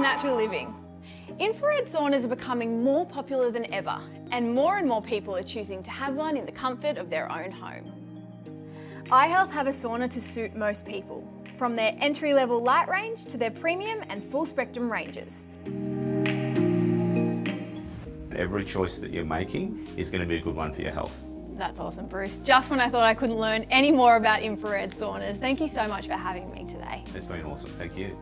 natural living. Infrared saunas are becoming more popular than ever, and more and more people are choosing to have one in the comfort of their own home. iHealth have a sauna to suit most people, from their entry level light range to their premium and full spectrum ranges. Every choice that you're making is going to be a good one for your health. That's awesome, Bruce. Just when I thought I couldn't learn any more about infrared saunas, thank you so much for having me today. It's been awesome. Thank you.